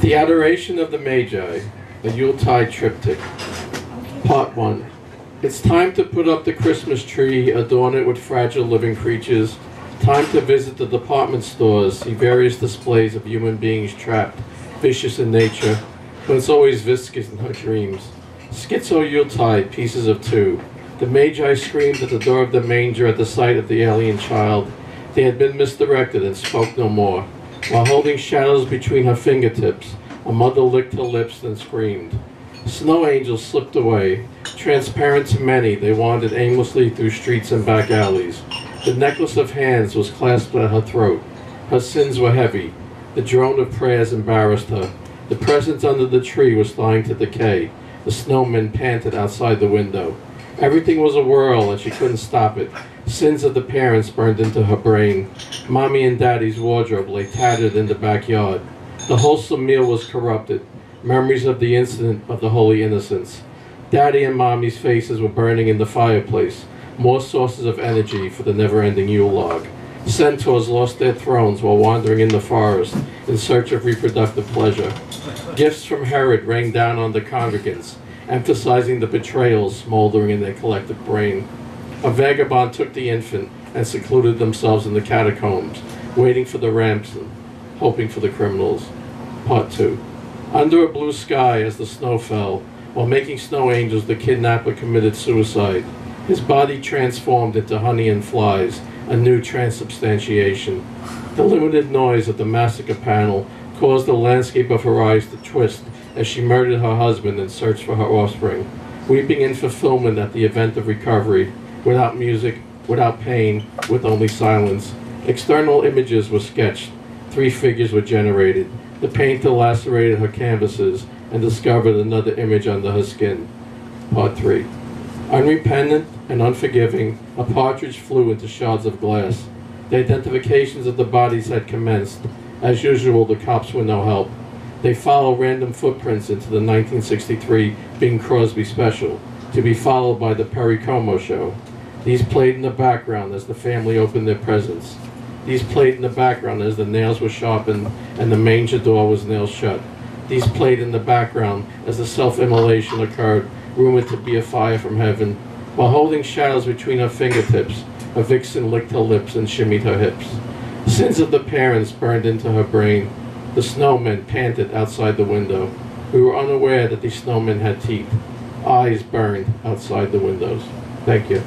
The Adoration of the Magi, a Yuletide triptych. Part 1. It's time to put up the Christmas tree, adorn it with fragile living creatures. Time to visit the department stores, see various displays of human beings trapped, vicious in nature, but it's always viscous in her dreams. Schizo Yuletide, pieces of two. The Magi screamed at the door of the manger at the sight of the alien child. They had been misdirected and spoke no more. While holding shadows between her fingertips, a mother licked her lips and screamed. Snow angels slipped away. Transparent to many, they wandered aimlessly through streets and back alleys. The necklace of hands was clasped at her throat. Her sins were heavy. The drone of prayers embarrassed her. The presents under the tree was starting to decay. The snowmen panted outside the window. Everything was a whirl and she couldn't stop it. Sins of the parents burned into her brain. Mommy and Daddy's wardrobe lay tattered in the backyard. The wholesome meal was corrupted. Memories of the incident of the Holy Innocents. Daddy and Mommy's faces were burning in the fireplace. More sources of energy for the never-ending Yule log. Centaurs lost their thrones while wandering in the forest in search of reproductive pleasure. Gifts from Herod rained down on the congregants, emphasizing the betrayals smoldering in their collective brain. A vagabond took the infant and secluded themselves in the catacombs, waiting for the ransom, hoping for the criminals. Part 2. Under a blue sky as the snow fell, while making snow angels, the kidnapper committed suicide. His body transformed into honey and flies, a new transubstantiation. The limited noise of the massacre panel caused the landscape of her eyes to twist as she murdered her husband and searched for her offspring, weeping in fulfillment at the event of recovery, without music, without pain, with only silence. External images were sketched. Three figures were generated. The painter lacerated her canvases and discovered another image under her skin. Part 3. Unrepentant and unforgiving, a partridge flew into shards of glass. The identifications of the bodies had commenced. As usual, the cops were no help. They follow random footprints into the 1963 Bing Crosby special, to be followed by the Perry Como show. These played in the background as the family opened their presents. These played in the background as the nails were sharpened and the manger door was nailed shut. These played in the background as the self-immolation occurred, rumored to be a fire from heaven. While holding shadows between her fingertips, a vixen licked her lips and shimmied her hips. Sins of the parents burned into her brain. The snowmen panted outside the window. We were unaware that these snowmen had teeth. Eyes burned outside the windows. Thank you.